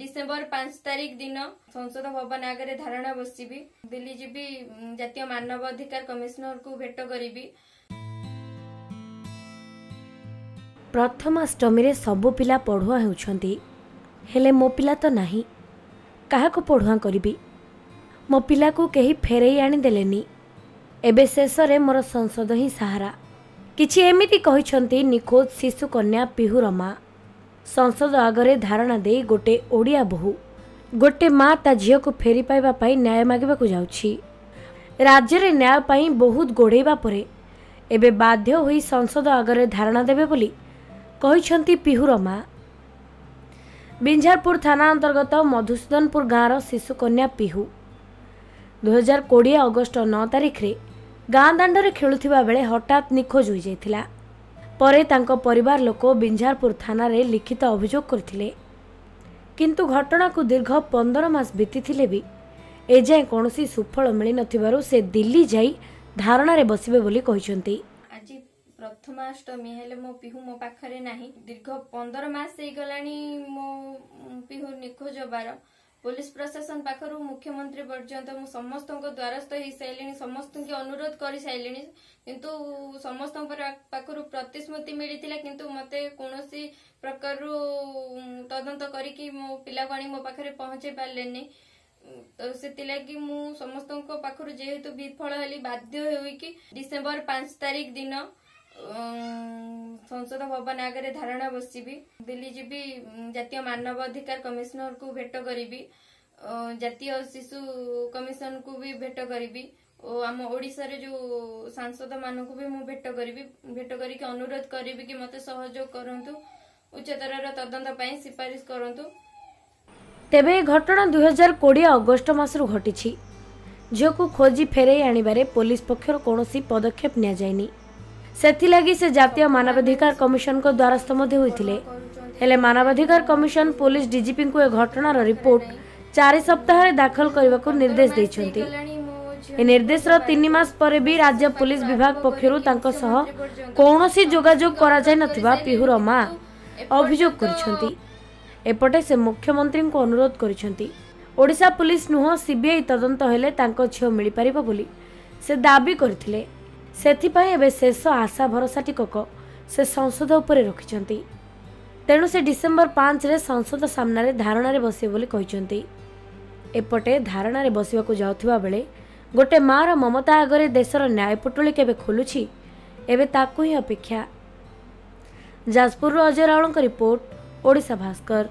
December ପାଞ୍ଚ ତାରିଖ ଦିନ ସଂସଦ ଭବନ ଆଗରେ ଧାରଣା ବସିବି। ଦିଲ୍ଲୀ ଯିବି ଜାତୀୟ ମାନବ ଅଧିକାର କମିଶନରକୁ ଭେଟ କରିବି। ପ୍ରଥମାଷ୍ଟମୀରେ ସବୁ ପିଲା ପଢ଼ୁଆ ହେଉଛନ୍ତି। ହେଲେ ମୋ ପିଲା ତ ନାହିଁ। କାହାକୁ ପଢ଼ୁଆ କରିବି? ମୋ ପିଲାକୁ କେହି ଫେରେଇ ଆଣିଦେଲେନି। ଏବେ ଶେଷରେ ମୋର ସଂସଦ ହିଁ ସାହାରା। କିଛି ଏମିତି କହିଛନ୍ତି ନିଖୋଜ ଶିଶୁ କନ୍ୟା ପିହୁର ମା ସଂସଦ ଆଗରେ ଧାରଣା ଦେଇ ଗୋଟେ ଓଡ଼ିଆ ବୋହୂ ଗୋଟେ ମା ତା ଝିଅକୁ ଫେରି ପାଇବା ପାଇଁ ନ୍ୟାୟ ମାଗିବାକୁ ଯାଉଛି। ରାଜ୍ୟରେ ନ୍ୟାୟ ପାଇଁ ବହୁତ ଗୋଡ଼େଇବା ପରେ ଏବେ ବାଧ୍ୟ ହୋଇ ସଂସଦ ଆଗରେ ଧାରଣା ଦେବେ ବୋଲି କହିଛନ୍ତି ପିହୁର ମା। ବିଞ୍ଝାରପୁର ଥାନା ଅନ୍ତର୍ଗତ ମଧୁସୂଦନପୁର ଗାଁର ଶିଶୁ କନ୍ୟା ପିହୁ। ଦୁଇହଜାର କୋଡ଼ିଏ ଅଗଷ୍ଟ ନଅ ତାରିଖରେ ଗାଁ ଦାଣ୍ଡରେ ଖେଳୁଥିବା ବେଳେ ହଠାତ୍ ନିଖୋଜ ହୋଇଯାଇଥିଲା। ପରେ ତାଙ୍କ ପରିବାର ଲୋକ ବିଞ୍ଝାରପୁର ଥାନାରେ ଲିଖିତ ଅଭିଯୋଗ କରିଥିଲେ। କିନ୍ତୁ ଘଟଣାକୁ ଦୀର୍ଘ ପନ୍ଦର ମାସ ବିତିଥିଲେ ବି ଏଯାଏଁ କୌଣସି ସୁଫଳ ମିଳିନଥିବାରୁ ସେ ଦିଲ୍ଲୀ ଯାଇ ଧାରଣାରେ ବସିବେ ବୋଲି କହିଛନ୍ତି। ଆଜି ପ୍ରଥମାଷ୍ଟମୀ ହେଲେ ମୋ ପିହୁ ମୋ ପାଖରେ ନାହିଁ। ଦୀର୍ଘ ପନ୍ଦର ମାସ ହେଇଗଲାଣି ମୋ ପିହୁ ନିଖୋଜ ହେବାର। ପୋଲିସ ପ୍ରଶାସନ ପାଖରୁ ମୁଖ୍ୟମନ୍ତ୍ରୀ ପର୍ଯ୍ୟନ୍ତ ମୁଁ ସମସ୍ତଙ୍କ ଦ୍ୱାରସ୍ଥ ହେଇସାରିଲିଣି ସମସ୍ତଙ୍କୁ ଅନୁରୋଧ କରିସାରିଲିଣି। କିନ୍ତୁ ସମସ୍ତଙ୍କ ପରା- ପାଖରୁ ପ୍ରତିଶ୍ରୁତି ମିଳିଥିଲା କିନ୍ତୁ ମୋତେ କୌଣସି ପ୍ରକାରରୁ ଉଁ, ତଦନ୍ତ କରିକି ମୋ ପିଲାକୁ ଆଣି ମୋ ପାଖରେ ପହଞ୍ଚାଇ ପାରିଲେନି। ତ ସେଥିଲାଗି ମୁଁ ସମସ୍ତଙ୍କ ପାଖରୁ ଯେହେତୁ ବିଫଳ ହେଲି ବାଧ୍ୟ ହୋଇକି ଡିସେମ୍ବର ପାଞ୍ଚ ତାରିଖ ଦିନ ଉଁ, ସଂସଦ ଭବନ ଆଗରେ ଧାରଣା ବସିବି। ଦିଲ୍ଲୀ ଯିବି ଉଁ, ଜାତୀୟ ମାନବ ଅଧିକାର କମିଶନରକୁ ଭେଟ କରିବି। ଅ, ଜାତୀୟ ଶିଶୁ କମିଶନକୁ ବି ଭେଟ କରିବି। ଓ ଆମ ଓଡ଼ିଶାରେ ଯୋଉ ସାଂସଦ ମାନଙ୍କୁ ବି ମୁଁ ଭେଟ କରିବି ଭେଟ କରିକି ଅନୁରୋଧ କରିବି କି ମୋତେ ସହଯୋଗ କରନ୍ତୁ ଉଚ୍ଚତରର ତଦନ୍ତ ପାଇଁ ସୁପାରିଶ କରନ୍ତୁ। ତେବେ ଏ ଘଟଣା ଦୁଇହଜାର କୋଡ଼ିଏ ଅଗଷ୍ଟ ମାସରୁ ଘଟିଛି। ଝିଅକୁ ଖୋଜି ଫେରାଇ ଆଣିବାରେ ପୋଲିସ ପକ୍ଷରୁ କୌଣସି ପଦକ୍ଷେପ ନିଆଯାଇନି। ସେଥିଲାଗି ସେ ଜାତୀୟ ମାନବାଧିକାର କମିଶନଙ୍କ ଦ୍ୱାରସ୍ଥ ମଧ୍ୟ ହୋଇଥିଲେ। ହେଲେ ମାନବାଧିକାର କମିଶନ ପୋଲିସ ଡିଜିପିଙ୍କୁ ଏ ଘଟଣାର ରିପୋର୍ଟ ଚାରି ସପ୍ତାହରେ ଦାଖଲ କରିବାକୁ ନିର୍ଦ୍ଦେଶ ଦେଇଛନ୍ତି। ଏ ନିର୍ଦ୍ଦେଶର ତିନି ମାସ ପରେ ବି ରାଜ୍ୟ ପୋଲିସ ବିଭାଗ ପକ୍ଷରୁ ତାଙ୍କ ସହ କୌଣସି ଯୋଗାଯୋଗ କରାଯାଇନଥିବା ପିହୁର ମା ଅଭିଯୋଗ କରିଛନ୍ତି। ଏପଟେ ସେ ମୁଖ୍ୟମନ୍ତ୍ରୀଙ୍କୁ ଅନୁରୋଧ କରିଛନ୍ତି। ଓଡ଼ିଶା ପୋଲିସ ନୁହଁ ସିବିଆଇ ତଦନ୍ତ ହେଲେ ତାଙ୍କ ଝିଅ ମିଳିପାରିବ ବୋଲି ସେ ଦାବି କରିଥିଲେ। ସେଥିପାଇଁ ଏବେ ଶେଷ ଆଶା ଭରସା ଟିକକ ସେ ସଂସଦ ଉପରେ ରଖିଛନ୍ତି। ତେଣୁ ସେ ଡିସେମ୍ବର ପାଞ୍ଚରେ ସଂସଦ ସାମ୍ନାରେ ଧାରଣାରେ ବସିବେ ବୋଲି କହିଛନ୍ତି। ଏପଟେ ଧାରଣାରେ ବସିବାକୁ ଯାଉଥିବା ବେଳେ ଗୋଟେ ମାଆର ମମତା ଆଗରେ ଦେଶର ନ୍ୟାୟ ପୁଟୁଳି କେବେ ଖୋଲୁଛି ଏବେ ତାକୁ ହିଁ ଅପେକ୍ଷା। ଯାଜପୁରରୁ ଅଜୟ ରାଉଳଙ୍କ ରିପୋର୍ଟ ଓଡ଼ିଶା ଭାସ୍କର।